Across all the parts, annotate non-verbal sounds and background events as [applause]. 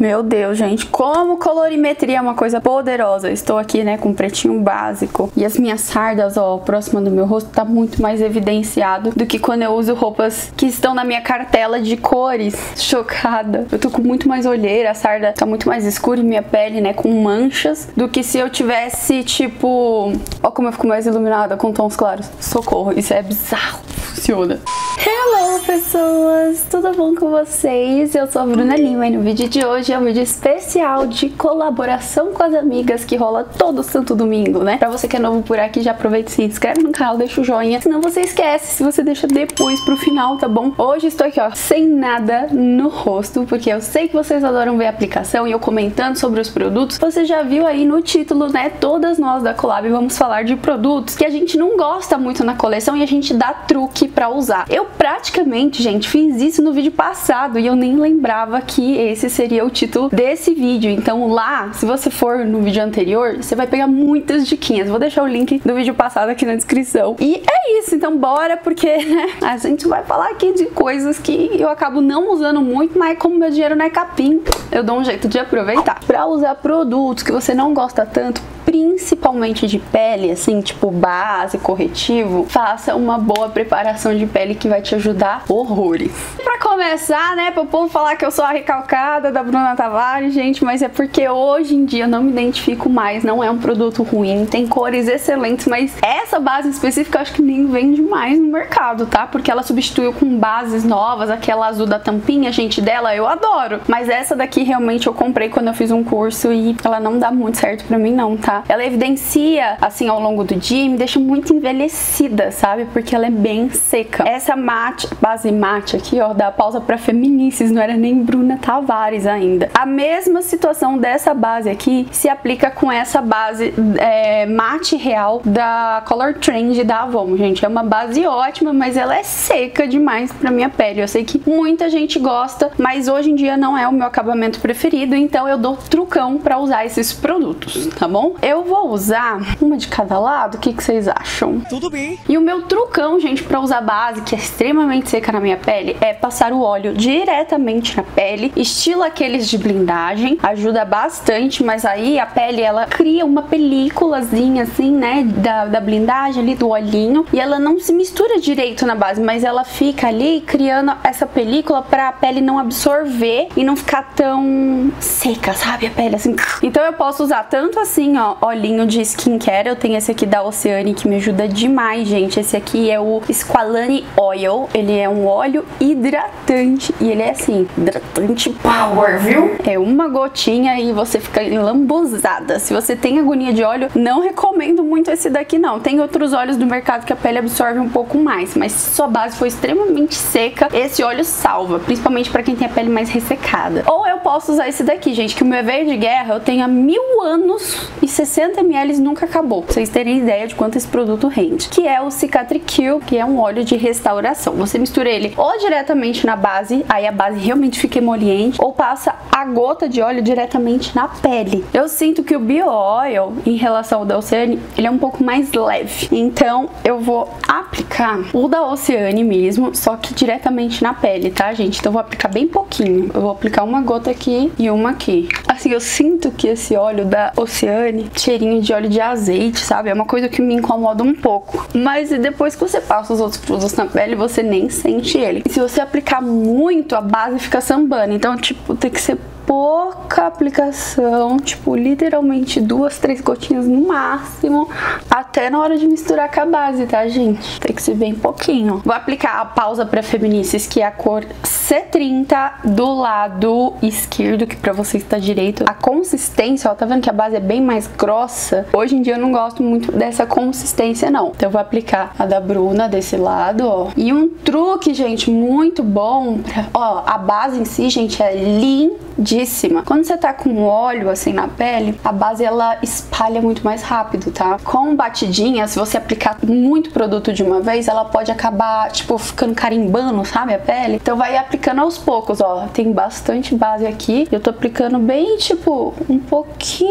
Meu Deus, gente, como colorimetria é uma coisa poderosa. estou aqui, né, com um pretinho básico. E as minhas sardas, ó, próxima do meu rosto, tá muito mais evidenciado do que quando eu uso roupas que estão na minha cartela de cores. Chocada. Eu tô com muito mais olheira, a sarda tá muito mais escura e minha pele, né, com manchas, do que se eu tivesse, tipo... Ó como eu fico mais iluminada com tons claros. Socorro, isso é bizarro. Funciona. Hello, pessoas! Tudo bom com vocês? Eu sou a Bruna Lima e no vídeo de hoje é um vídeo especial de colaboração com as amigas que rola todo santo domingo, né? Pra você que é novo por aqui, já aproveita e se inscreve no canal, deixa o joinha. Senão você esquece se você deixa depois pro final, tá bom? Hoje estou aqui, ó, sem nada no rosto, porque eu sei que vocês adoram ver a aplicação e eu comentando sobre os produtos. Você já viu aí no título, né? Todas nós da Collab vamos falar de produtos que a gente não gosta muito na coleção e a gente dá truque pra usar. Eu praticamente, gente, fiz isso no vídeo passado e eu nem lembrava que esse seria o título desse vídeo. Então lá, se você for no vídeo anterior, você vai pegar muitas diquinhas. Vou deixar o link do vídeo passado aqui na descrição. E é isso, então bora, porque né, a gente vai falar aqui de coisas que eu acabo não usando muito, mas como meu dinheiro não é capim, eu dou um jeito de aproveitar. Para usar produtos que você não gosta tanto, principalmente de pele, assim, tipo base, corretivo, faça uma boa preparação de pele que vai te ajudar horrores. Pra começar, né, pro povo falar que eu sou a recalcada da Bruna Tavares, gente, mas é porque hoje em dia eu não me identifico mais, não é um produto ruim, tem cores excelentes, mas essa base específica eu acho que nem vende mais no mercado, tá? Porque ela substituiu com bases novas, aquela azul da tampinha, gente, dela eu adoro, mas essa daqui realmente eu comprei quando eu fiz um curso e ela não dá muito certo pra mim não, tá? Ela evidencia, assim, ao longo do dia e me deixa muito envelhecida, sabe? Porque ela é bem seca. Essa mate, base mate aqui, ó, dá pausa pra feminices, não era nem Bruna Tavares ainda. A mesma situação dessa base aqui se aplica com essa base é, mate real da Color Trend da Avon, gente. É uma base ótima, mas ela é seca demais pra minha pele. Eu sei que muita gente gosta, mas hoje em dia não é o meu acabamento preferido, então eu dou trucão pra usar esses produtos, tá bom? Eu vou usar uma de cada lado, o que, que vocês acham? Tudo bem. E o meu trucão, gente, pra usar base, que é extremamente seca na minha pele, é passar o óleo diretamente na pele, estilo aqueles de blindagem, ajuda bastante, mas aí a pele, ela cria uma películazinha, assim, né, da, da blindagem ali, do olhinho, e ela não se mistura direito na base, mas ela fica ali criando essa película pra pele não absorver e não ficar tão seca, sabe? A pele assim. Então eu posso usar tanto assim, ó, olhinho de skincare. Eu tenho esse aqui da Oceane que me ajuda demais, gente. Esse aqui é o Squalane Oil. Ele é um óleo hidratante e ele é assim, hidratante power, viu? É uma gotinha e você fica lambuzada. Se você tem agonia de óleo, não recomendo muito esse daqui não. Tem outros óleos do mercado que a pele absorve um pouco mais, mas se sua base for extremamente seca, esse óleo salva, principalmente para quem tem a pele mais ressecada. Ou eu posso usar esse daqui, gente, que o meu veio de guerra eu tenho há mil anos e 60 ml nunca acabou. Pra vocês terem ideia de quanto esse produto rende. Que é o Cicatricure, que é um óleo de restauração. Você mistura ele ou diretamente na base, aí a base realmente fica emoliente, ou passa a gota de óleo diretamente na pele. Eu sinto que o Bio Oil, em relação ao da Oceane, ele é um pouco mais leve. Então eu vou aplicar o da Oceane mesmo, só que diretamente na pele, tá, gente? Então eu vou aplicar bem pouquinho. Eu vou aplicar uma gota aqui e uma aqui. Assim, eu sinto que esse óleo da Oceane, cheirinho de óleo de azeite, sabe? É uma coisa que me incomoda um pouco. Mas depois que você passa os outros produtos na pele, você nem sente ele. E se você aplicar muito, a base fica sambando. Então, tipo, tem que ser pouca aplicação, tipo, literalmente duas, três gotinhas no máximo, até na hora de misturar com a base, tá, gente? Tem que ser bem pouquinho. Vou aplicar a pausa para feminices, que é a cor C30 do lado esquerdo, que pra você está direito. A consistência, ó, tá vendo que a base é bem mais grossa? Hoje em dia eu não gosto muito dessa consistência, não. Então eu vou aplicar a da Bruna desse lado, ó. E um truque, gente, muito bom, pra... ó, a base em si, gente, é lindíssima Quando você tá com óleo assim na pele, a base ela espalha muito mais rápido, tá? Com batidinha, se você aplicar muito produto de uma vez, ela pode acabar, tipo, ficando carimbando, sabe, a pele. Então vai aplicando aos poucos, ó. Tem bastante base aqui. Eu tô aplicando bem, tipo, um pouquinho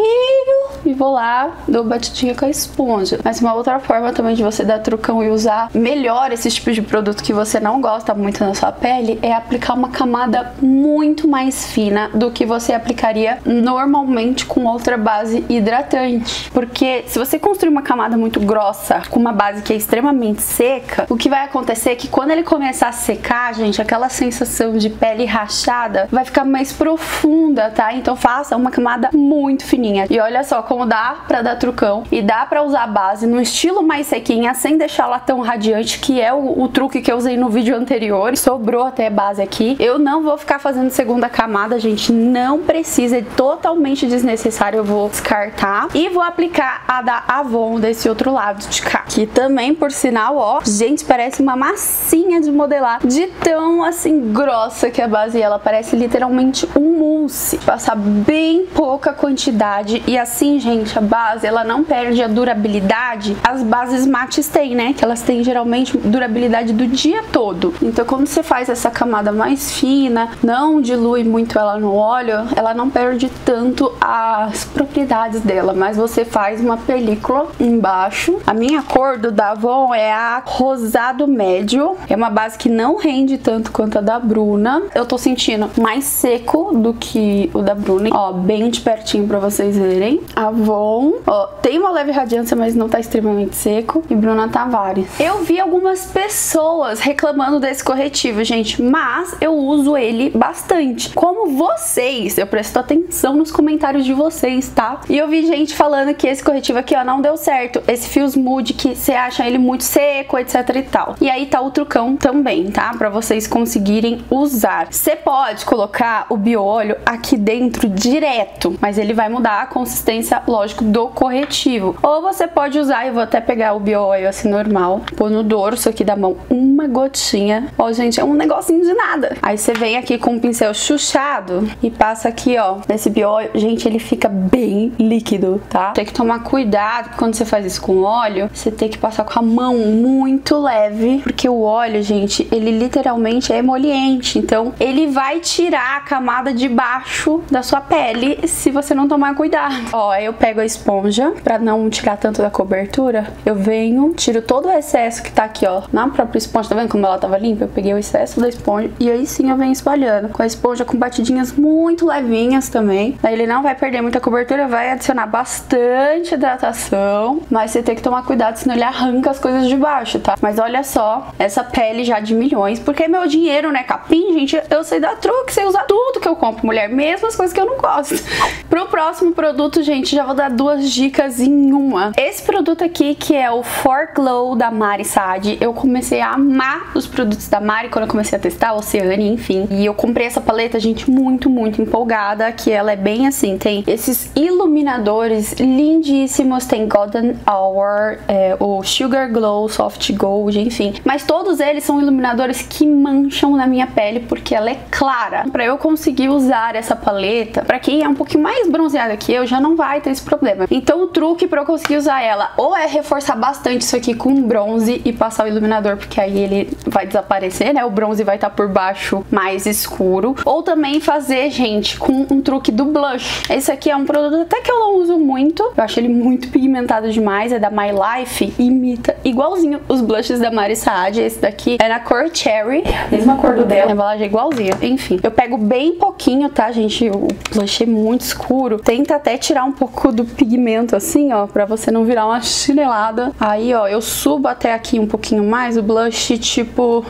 e vou lá, dou batidinha com a esponja. Mas uma outra forma também de você dar trucão e usar melhor esse tipo de produto que você não gosta muito na sua pele é aplicar uma camada muito mais fina do que você aplicaria normalmente com outra base hidratante. Porque se você construir uma camada muito grossa com uma base que é extremamente seca, o que vai acontecer é que quando ele começar a secar, gente, aquela sensação de pele rachada vai ficar mais profunda, tá? Então faça uma camada muito fininha. E olha só como dá para dar trucão e dá para usar a base no estilo mais sequinha sem deixar ela tão radiante, que é o, o truque que eu usei no vídeo anterior. Sobrou até base aqui. Eu não vou ficar fazendo segunda camada, gente, não precisa, é totalmente desnecessário, eu vou descartar. E vou aplicar a da Avon desse outro lado de cá. Que também, por sinal, ó, gente, parece uma massinha de modelar, de tão, assim, grossa que a base ela parece literalmente um mousse. Passar bem pouca quantidade e assim, gente, a base, ela não perde a durabilidade. As bases mates têm, né? Que elas têm geralmente durabilidade do dia todo. Então, quando você faz essa camada mais fina, não dilui muito ela no óleo, ela não perde tanto as propriedades dela, mas você faz uma película embaixo. A minha cor do Davon é a rosado médio. É uma base que não rende tanto quanto a da Bruna. Eu tô sentindo mais seco do que o da Bruna. Ó, bem de pertinho pra vocês verem. Avon, ó, tem uma leve radiância, mas não tá extremamente seco. E Bruna Tavares. Eu vi algumas pessoas reclamando desse corretivo, gente, mas eu uso ele bastante. Como vocês, eu presto atenção nos comentários de vocês, tá? E eu vi gente falando que esse corretivo aqui, ó, não deu certo. Esse Fios Mood, que você acha ele muito seco, etc e tal. E aí tá o trucão também, tá? Pra vocês conseguirem usar. Você pode colocar o biolho aqui dentro direto, mas ele vai mudar a consistência, lógico, do corretivo. Ou você pode usar, eu vou até pegar o biolho assim normal, pôr no dorso aqui da mão uma gotinha. Ó, gente, é um negocinho de nada. Aí você vem aqui com um pincel chuchado e passa aqui, ó, nesse biolho. Gente, ele fica bem líquido, tá? Tem que tomar cuidado quando você faz isso com óleo, você tem que passar com a mão muito leve, porque o óleo, gente, ele literalmente é emoliente. Então, ele vai tirar a camada de baixo da sua pele se você não tomar cuidado. Ó, eu pego a esponja para não tirar tanto da cobertura. Eu venho, tiro todo o excesso que tá aqui, ó, na própria esponja. Tá vendo como ela tava limpa? Eu peguei o excesso da esponja e aí sim eu venho espalhando com a esponja com batidinhas muito levinhas também. Daí ele não vai perder muita cobertura, vai adicionar bastante hidratação, mas você tem que tomar cuidado, senão ele arranca as coisas de baixo, tá? Mas olha só, essa pele já de milhões, porque é meu dinheiro, né, capim, gente? Eu sei dar truque, sei usar tudo que eu compro, mulher, mesmo as coisas que eu não gosto. [laughs] Pro próximo produto, gente, já vou dar duas dicas em uma. Esse produto aqui, que é o For Glow da Mari Saad, eu comecei a amar os produtos da Mari quando eu comecei a testar, Oceane, enfim. E eu comprei essa paleta, gente, muito, muito empolgada, que ela é bem assim, tem esses iluminadores lindíssimos, tem Golden Hour, é, o Sugar Glow, Soft Gold, enfim. Mas todos eles são iluminadores que mancham na minha pele porque ela é clara. Para eu conseguir usar essa paleta, para quem é um pouquinho mais bronzeada que eu, já não vai ter esse problema. Então o truque para eu conseguir usar ela ou é reforçar bastante isso aqui com bronze e passar o iluminador, porque aí ele vai desaparecer, né? O bronze vai estar tá por baixo mais escuro. Ou também fazer, gente, com um truque do blush. Esse aqui é um produto até que eu não uso muito. Eu acho ele muito pigmentado demais, é da My Life, imita igualzinho os blushes da Mari Saad. Esse daqui é na cor Cherry, mesma cor do dela. A embalagem é igualzinha. Enfim, eu pego bem pouquinho, tá, gente? O blush é muito escuro. Tenta até tirar um pouco do pigmento assim, ó, pra você não virar uma chinelada. Aí, ó, eu subo até aqui um pouquinho mais o blush, tipo...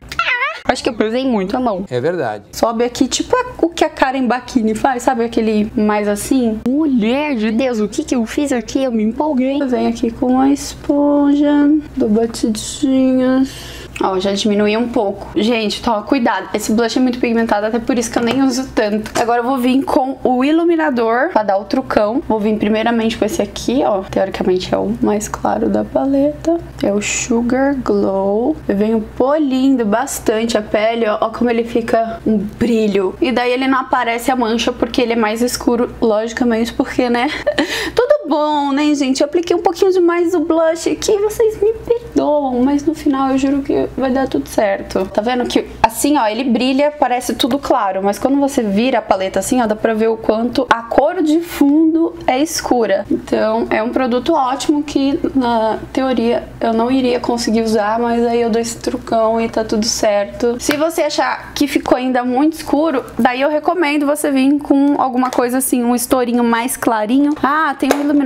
Acho que eu usei muito a mão. É verdade. Sobe aqui, tipo o que a Karen Bakini faz, sabe? Aquele mais assim. Mulher de Deus, o que que eu fiz aqui? Eu me empolguei. Eu venho aqui com a esponja, dou batidinhas. Ó, já diminui um pouco. Gente, toma cuidado. Esse blush é muito pigmentado, até por isso que eu nem uso tanto. Agora eu vou vir com o iluminador pra dar o trucão. Vou vir primeiramente com esse aqui, ó. Teoricamente é o mais claro da paleta. É o Sugar Glow. Eu venho polindo bastante a pele, ó. Ó como ele fica um brilho. E daí ele não aparece a mancha porque ele é mais escuro, logicamente, porque, né? [laughs] Tudo bom, né, gente? Eu apliquei um pouquinho demais do blush aqui, vocês me perdoam, mas no final eu juro que vai dar tudo certo. Tá vendo que assim, ó, ele brilha, parece tudo claro, mas quando você vira a paleta assim, ó, dá pra ver o quanto a cor de fundo é escura. Então, é um produto ótimo que na teoria eu não iria conseguir usar, mas aí eu dou esse trucão e tá tudo certo. Se você achar que ficou ainda muito escuro, daí eu recomendo você vir com alguma coisa assim, um estourinho mais clarinho. Ah, tem um iluminador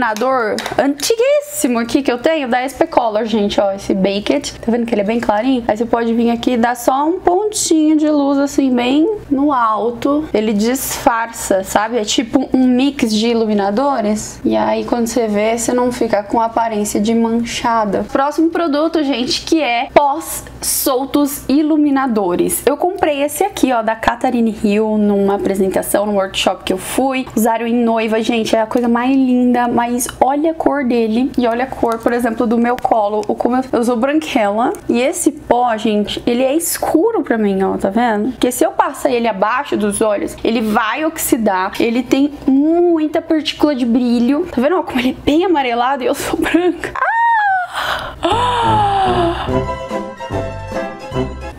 antiguíssimo aqui que eu tenho da SP Color, gente, ó, esse Baked. Tá vendo que ele é bem clarinho? Aí você pode vir aqui e dar só um pontinho de luz assim, bem no alto. Ele disfarça, sabe? É tipo um mix de iluminadores. E aí quando você vê, você não fica com aparência de manchada. Próximo produto, gente, que é pós soltos iluminadores. Eu comprei esse aqui, ó, da Catarine Hill, numa apresentação, no workshop que eu fui. Usaram em noiva, gente, é a coisa mais linda, mas olha a cor dele e olha a cor, por exemplo, do meu colo. O como eu, eu sou branquela e esse pó, gente, ele é escuro pra mim, ó, tá vendo? Porque se eu passar ele abaixo dos olhos, ele vai oxidar, ele tem muita partícula de brilho. Tá vendo ó, como ele é bem amarelado e eu sou branca? Ah! Ah!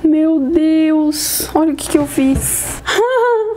Meu Deus, olha o que, que eu fiz.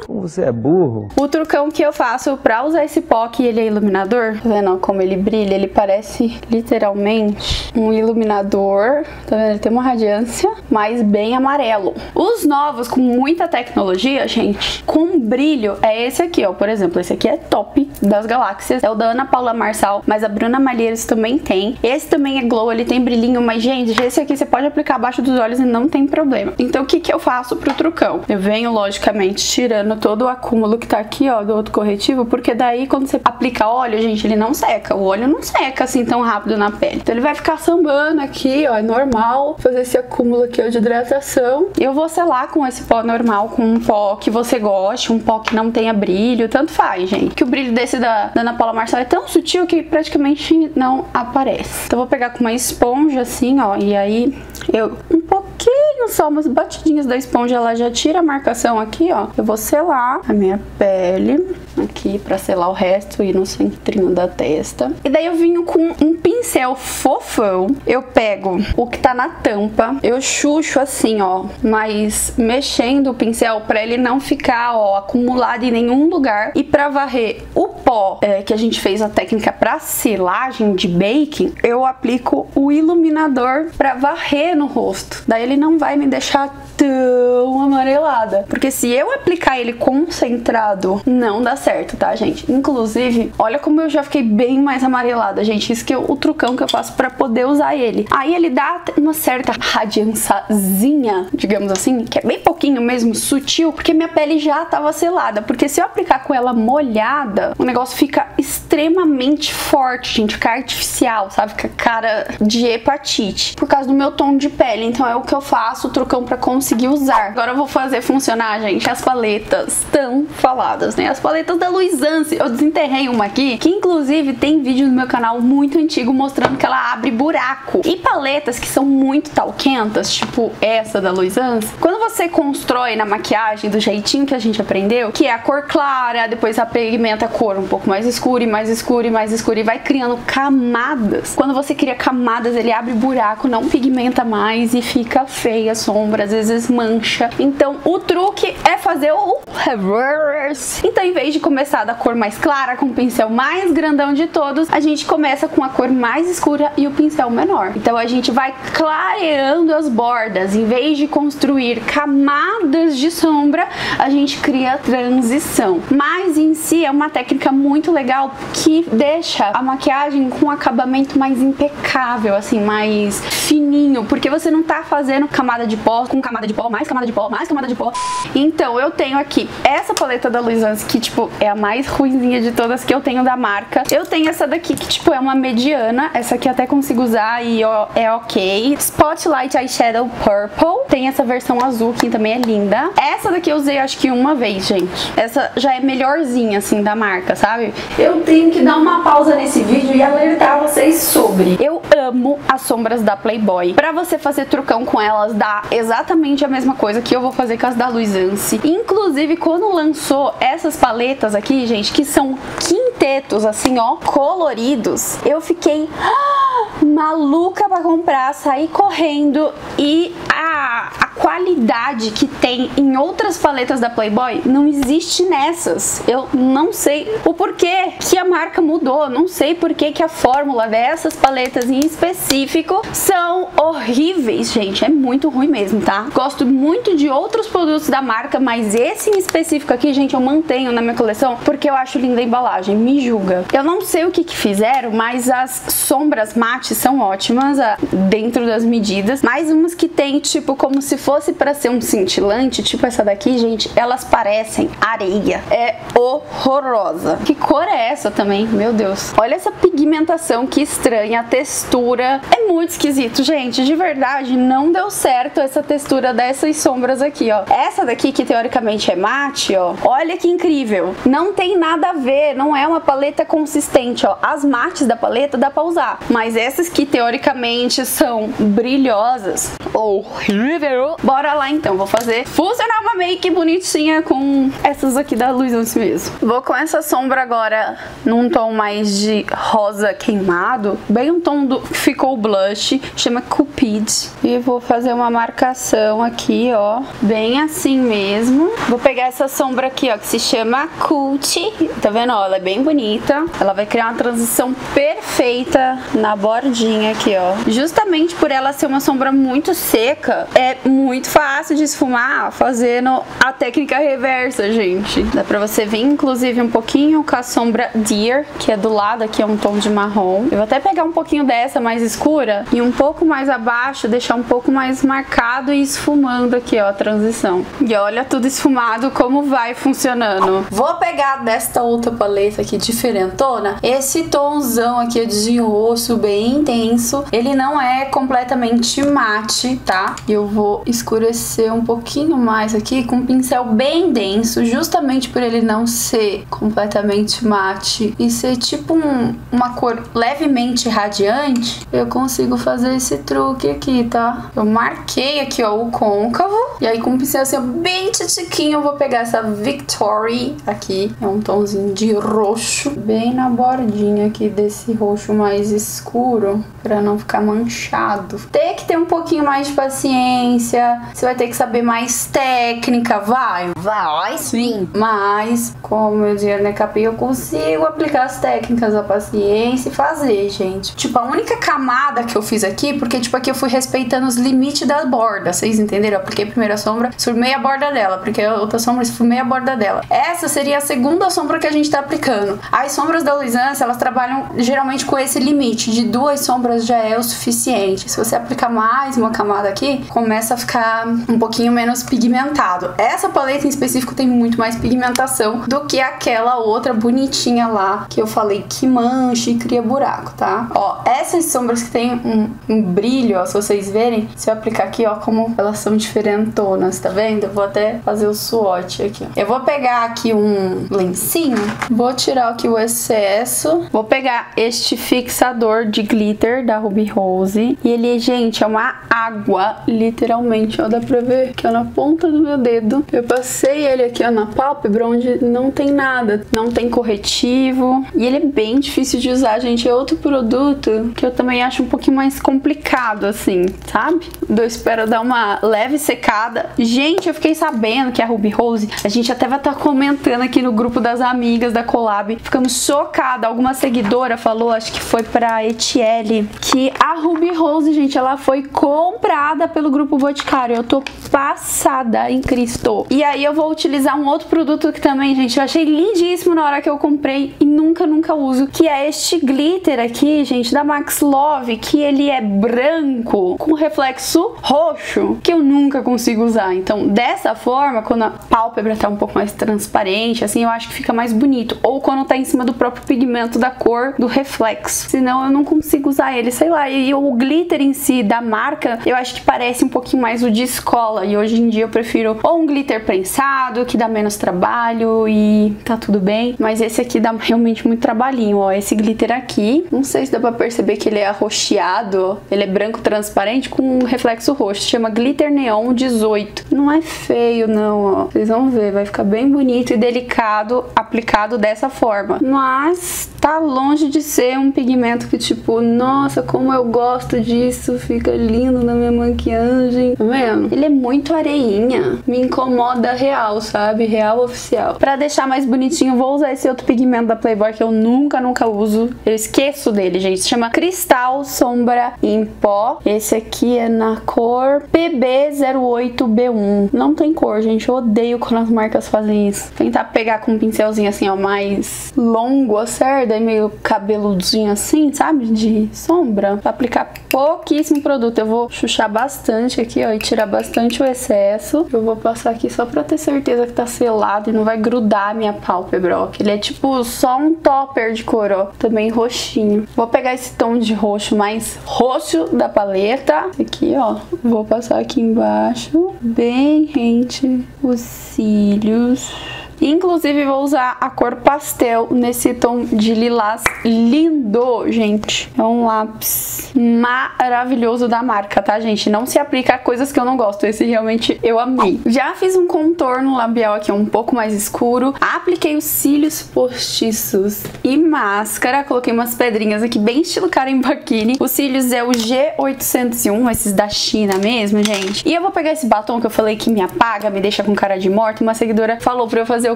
Como você é burro. O trucão que eu faço pra usar esse pó que ele é iluminador, tá vendo como ele brilha? Ele parece literalmente um iluminador, tá vendo? Ele tem uma radiância, mas bem amarelo. Os novos com muita tecnologia, gente, com brilho, é esse aqui, ó. Por exemplo, esse aqui é top das galáxias. É o da Ana Paula Marçal, mas a Bruna Malheiros também tem. Esse também é glow, ele tem brilhinho, mas, gente, esse aqui você pode aplicar abaixo dos olhos e não tem problema. Então, o que que eu faço pro trucão? Eu venho, logicamente, tirando todo o acúmulo que tá aqui, ó, do outro corretivo, porque daí quando você aplica óleo, gente, ele não seca. O óleo não seca assim tão rápido na pele. Então ele vai ficar sambando aqui, ó, é normal fazer esse acúmulo aqui ó, de hidratação. Eu vou selar com esse pó normal, com um pó que você goste, um pó que não tenha brilho, tanto faz, gente. Que o brilho desse da, da Ana Paula Marçal é tão sutil que praticamente não aparece. Então vou pegar com uma esponja assim, ó, e aí eu um pouquinho só, umas batidinhas da esponja, ela já tira a marcação aqui, ó. Eu vou selar a minha pele aqui pra selar o resto e no centrinho da testa. E daí eu vinho com um pincel fofão. Eu pego o que tá na tampa, eu chucho assim, ó, mas mexendo o pincel pra ele não ficar, ó, acumulado em nenhum lugar. E pra varrer o pó é, que a gente fez a técnica pra selagem de baking, eu aplico o iluminador pra varrer no rosto. Daí ele não vai me deixar tão amarelada. Porque se eu aplicar ele concentrado, não dá certo, tá, gente? Inclusive, olha como eu já fiquei bem mais amarelada, gente. Isso que é o trucão que eu faço para poder usar ele. Aí ele dá uma certa radiançazinha, digamos assim, que é bem pouquinho mesmo, sutil, porque minha pele já tava selada. Porque se eu aplicar com ela molhada, o negócio fica extremamente forte, gente. Fica artificial, sabe? Fica cara de hepatite. Por causa do meu tom de pele. Então é o que eu faço, o trucão pra conseguir usar. Agora eu vou fazer funcionar, gente, as paletas tão faladas, né? As paletas da Luisance. Eu desenterrei uma aqui, que inclusive tem vídeo no meu canal muito antigo mostrando que ela abre buraco. E paletas que são muito talquentas, tipo essa da Luisance, quando você constrói na maquiagem do jeitinho que a gente aprendeu, que é a cor clara, depois a pigmenta a cor um pouco mais escura e mais escura e mais escura e vai criando camadas. Quando você cria camadas, ele abre buraco, não pigmenta mais e fica feia a sombra, às vezes mancha. Então o truque é fazer o reverse. Então em vez de começar da cor mais clara com o pincel mais grandão de todos, a gente começa com a cor mais escura e o pincel menor. Então a gente vai clareando as bordas, em vez de construir camadas de sombra, a gente cria transição. Mas em si é uma técnica muito legal que deixa a maquiagem com um acabamento mais impecável, assim, mais fininho, porque você não tá fazendo camada de pó com camada de pó, mais camada de pó, mais camada de pó. Então eu tenho aqui essa paleta da Luisance que, tipo, é a mais ruimzinha de todas que eu tenho da marca. Eu tenho essa daqui que, tipo, é uma mediana. Essa aqui até consigo usar e ó, é ok. Spotlight Eyeshadow Purple. Tem essa versão azul que também é linda. Essa daqui eu usei acho que uma vez, gente. Essa já é melhorzinha, assim, da marca, sabe? Eu tenho que dar uma pausa nesse vídeo e alertar vocês sobre. Eu amo as sombras da Playboy. Pra você fazer trucão com elas, dá exatamente a mesma coisa que eu vou fazer com as da Luisance. Inclusive, quando lançou essas paletas aqui, gente, que são quinta pretos, assim, ó, coloridos. Eu fiquei ah, maluca para comprar, sair correndo e a, a qualidade que tem em outras paletas da Playboy não existe nessas. Eu não sei o porquê que a marca mudou, não sei porquê que a fórmula dessas paletas em específico são horríveis, gente. É muito ruim mesmo, tá? Gosto muito de outros produtos da marca, mas esse em específico aqui, gente, eu mantenho na minha coleção porque eu acho linda a embalagem. Me julga. Eu não sei o que, que fizeram, mas as sombras mate são ótimas ah, dentro das medidas. Mais umas que tem, tipo, como se fosse para ser um cintilante, tipo essa daqui, gente, elas parecem areia. É horrorosa. Que cor é essa também? Meu Deus. Olha essa pigmentação, que estranha. A textura é muito esquisito, gente. De verdade, não deu certo essa textura dessas sombras aqui, ó. Essa daqui, que teoricamente é mate, ó. Olha que incrível. Não tem nada a ver, não é uma paleta consistente, ó. As mates da paleta dá pra usar, mas essas que teoricamente são brilhosas, horrível. Bora lá então, vou fazer funcionar uma make bonitinha com essas aqui da luz antes mesmo. Vou com essa sombra agora num tom mais de rosa queimado, bem um tom do ficou blush, chama Cupid. E vou fazer uma marcação aqui, ó, bem assim mesmo. Vou pegar essa sombra aqui, ó, que se chama Cult. Tá vendo? Ó, ela é bem bonita. Ela vai criar uma transição perfeita na bordinha aqui, ó. Justamente por ela ser uma sombra muito seca, é muito fácil de esfumar fazendo a técnica reversa, gente. Dá pra você vir, inclusive, um pouquinho com a sombra Deer, que é do lado aqui, é um tom de marrom. Eu vou até pegar um pouquinho dessa mais escura e um pouco mais abaixo, deixar um pouco mais marcado e esfumando aqui, ó, a transição. E olha tudo esfumado, como vai funcionando. Vou pegar desta outra paleta aqui, diferentona, esse tomzão aqui de roxo bem intenso. Ele não é completamente mate, tá? Eu vou escurecer um pouquinho mais aqui com um pincel bem denso, justamente por ele não ser completamente mate e ser tipo um, uma cor levemente radiante, eu consigo fazer esse truque aqui, tá? Eu marquei aqui, ó, o côncavo e aí com um pincel assim, bem titiquinho, eu vou pegar essa Victory aqui, é um tomzinho de roxo, bem na bordinha aqui desse roxo mais escuro, para não ficar manchado. Tem que ter um pouquinho mais de paciência, você vai ter que saber mais técnica, vai, vai sim. Mas, como eu dizia na capi, eu consigo aplicar as técnicas, a paciência e fazer, gente. Tipo, a única camada que eu fiz aqui, porque tipo aqui eu fui respeitando os limites da borda, vocês entenderam? Eu apliquei primeiro a sombra, esfumei a borda dela, porque a outra sombra esfumei a borda dela. Essa seria a segunda sombra que a gente tá aplicando. As sombras da Luisance, elas trabalham geralmente com esse limite de duas sombras já é o suficiente. Se você aplicar mais uma camada aqui, começa a ficar um pouquinho menos pigmentado. Essa paleta em específico tem muito mais pigmentação do que aquela outra bonitinha lá que eu falei que mancha e cria buraco, tá? Ó, essas sombras que tem um, um brilho, ó, se vocês verem, se eu aplicar aqui, ó, como elas são diferentonas, tá vendo? Eu vou até fazer o swatch aqui, ó. Eu vou pegar aqui um lencinho, vou tirar aqui o excesso, vou pegar este fixador de glitter da Ruby Rose. E ele, gente, é uma água, literalmente, ó. Dá pra ver aqui, ó, na ponta do meu dedo. Eu passei ele aqui, ó, na pálpebra, onde não tem nada. Não tem corretivo. E ele é bem difícil de usar, gente. É outro produto que eu também acho um pouquinho mais complicado, assim, sabe? Eu espero dar uma leve secada. Gente, eu fiquei sabendo que a Ruby Rose, a gente até vai estar tá comentando aqui no grupo das amigas da Collab. Ficamos chocada. Alguma seguidora falou, acho que foi pra Etiele, que a Ruby Rose, gente, ela foi comprada pelo grupo Boticário. Eu tô passada em Cristo. E aí eu vou utilizar um outro produto que também, gente, eu achei lindíssimo na hora que eu comprei e nunca, nunca uso, que é este glitter aqui, gente, da Max Love, que ele é branco com reflexo roxo, que eu nunca consigo usar. Então, dessa forma, quando a pálpebra tá um pouco mais transparente, assim, eu acho que fica mais bonito. Ou quando tá em cima do próprio pigmento da cor do reflexo. Senão eu não consigo usar ele, sei lá. E o glitter em si da marca, eu acho que parece um pouquinho mais o de escola e hoje em dia eu prefiro ou um glitter prensado, que dá menos trabalho e tá tudo bem, mas esse aqui dá realmente muito trabalhinho, ó, esse glitter aqui, não sei se dá pra perceber que ele é arroxeado, ele é branco transparente com um reflexo roxo, chama Glitter Neon 18. Não é feio não, ó, vocês vão ver, vai ficar bem bonito e delicado aplicado dessa forma, mas tá longe de ser um pigmento que tipo, nossa, como eu gosto disso, fica lindo na minha maquiagem, tá vendo? Ele é muito areinha, me incomoda real, sabe? Real oficial. Pra deixar mais bonitinho, vou usar esse outro pigmento da Playboy que eu nunca, nunca uso. Eu esqueço dele, gente. Se chama Cristal Sombra em Pó. Esse aqui é na cor PB08B1. Não tem cor, gente. Eu odeio quando as marcas fazem isso. Tentar pegar com um pincelzinho assim, ó, mais longo, certo? Aí meio cabeludinho assim, sabe? De sombra. Pra aplicar pouquíssimo produto. Eu vou chuchar bastante aqui, ó, e tirar bastante o excesso. Eu vou passar aqui só pra ter certeza que tá selado e não vai grudar a minha pálpebra, ó. Ele é tipo só um topper de cor, ó. Também roxinho. Vou pegar esse tom de roxo mais roxo da paleta. Aqui, ó. Vou passar aqui embaixo. Bem rente os cílios. Inclusive vou usar a cor pastel nesse tom de lilás lindo, gente. É um lápis maravilhoso da marca, tá, gente? Não se aplica a coisas que eu não gosto. Esse realmente eu amei. Já fiz um contorno labial aqui um pouco mais escuro. Apliquei os cílios postiços e máscara. Coloquei umas pedrinhas aqui bem estilo Karen Bakini. Os cílios é o G801, esses da China mesmo, gente. E eu vou pegar esse batom que eu falei que me apaga, me deixa com cara de morte. Uma seguidora falou pra eu fazer fazer o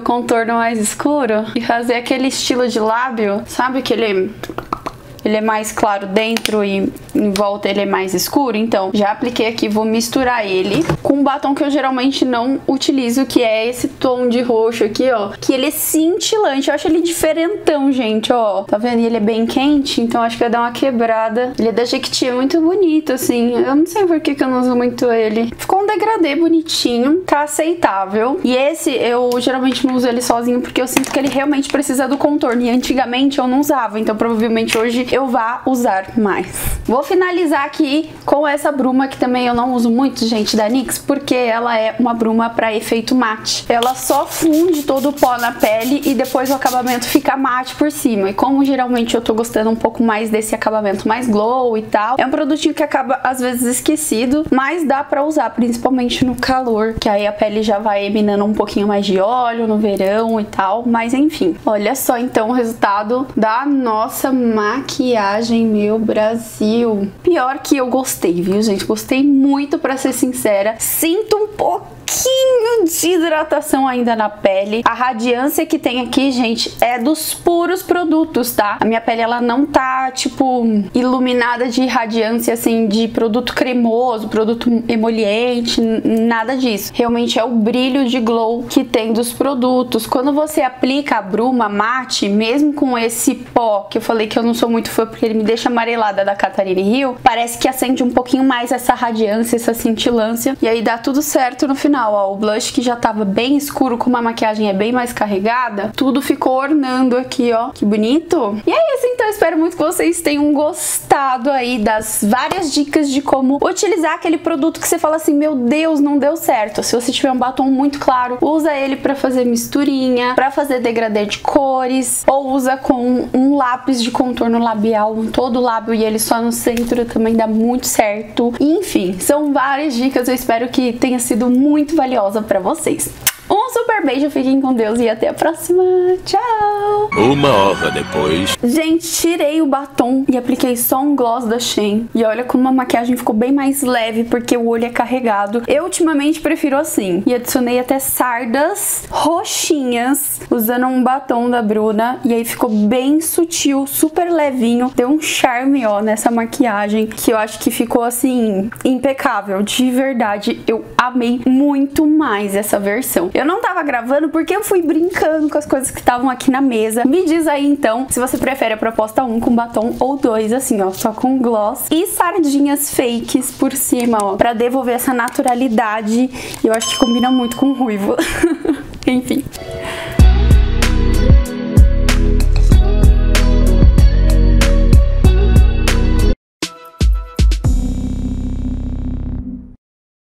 contorno mais escuro e fazer aquele estilo de lábio, sabe aquele ele é mais claro dentro e em volta ele é mais escuro. Então, já apliquei aqui, vou misturar ele com um batom que eu geralmente não utilizo, que é esse tom de roxo aqui, ó. Que ele é cintilante, eu acho ele diferentão, gente, ó. Tá vendo? E ele é bem quente, então acho que vai dar uma quebrada. Ele é da Jequiti, é muito bonito, assim. Eu não sei por que, que eu não uso muito ele. Ficou um degradê bonitinho, tá aceitável. E esse, eu geralmente não uso ele sozinho, porque eu sinto que ele realmente precisa do contorno. E antigamente eu não usava, então provavelmente hoje eu vá usar mais. Vou finalizar aqui com essa bruma que também eu não uso muito, gente, da NYX, porque ela é uma bruma para efeito mate. Ela só funde todo o pó na pele e depois o acabamento fica mate por cima. E como geralmente eu tô gostando um pouco mais desse acabamento mais glow e tal, é um produtinho que acaba às vezes esquecido, mas dá para usar, principalmente no calor, que aí a pele já vai emanando um pouquinho mais de óleo no verão e tal, mas enfim. Olha só então o resultado da nossa maquiagem maquiagem, meu Brasil. Pior que eu gostei, viu, gente? Gostei muito, pra ser sincera. Sinto um pouco pouquinho de hidratação ainda na pele. A radiância que tem aqui, gente, é dos puros produtos, tá? A minha pele, ela não tá, tipo, iluminada de radiância, assim, de produto cremoso, produto emoliente, nada disso. Realmente é o brilho de glow que tem dos produtos. Quando você aplica a bruma mate, mesmo com esse pó, que eu falei que eu não sou muito fã porque ele me deixa amarelada da Catarina Rio, parece que acende um pouquinho mais essa radiância, essa cintilância, e aí dá tudo certo no final final, ó, o blush que já tava bem escuro, com uma maquiagem é bem mais carregada, tudo ficou ornando aqui, ó. Que bonito. E é isso, então. Espero muito que vocês tenham gostado aí das várias dicas de como utilizar aquele produto que você fala assim, meu Deus, não deu certo. Se você tiver um batom muito claro, usa ele pra fazer misturinha, pra fazer degradê de cores, ou usa com um lápis de contorno labial, um todo lábio e ele só no centro também dá muito certo. Enfim, são várias dicas, eu espero que tenha sido muito muito valiosa para vocês. Um super beijo, fiquem com Deus e até a próxima. Tchau! Uma hora depois. Gente, tirei o batom e apliquei só um gloss da Shein. E olha como a maquiagem ficou bem mais leve porque o olho é carregado. Eu ultimamente prefiro assim. E adicionei até sardas roxinhas usando um batom da Bruna. E aí ficou bem sutil, super levinho. Deu um charme, ó, nessa maquiagem que eu acho que ficou assim impecável. De verdade, eu amei muito mais essa versão. Eu não tava gravando porque eu fui brincando com as coisas que estavam aqui na mesa. Me diz aí então se você prefere a proposta 1 com batom ou 2, assim, ó, só com gloss e sardinhas fakes por cima, ó, pra devolver essa naturalidade. Eu acho que combina muito com ruivo. [laughs] Enfim.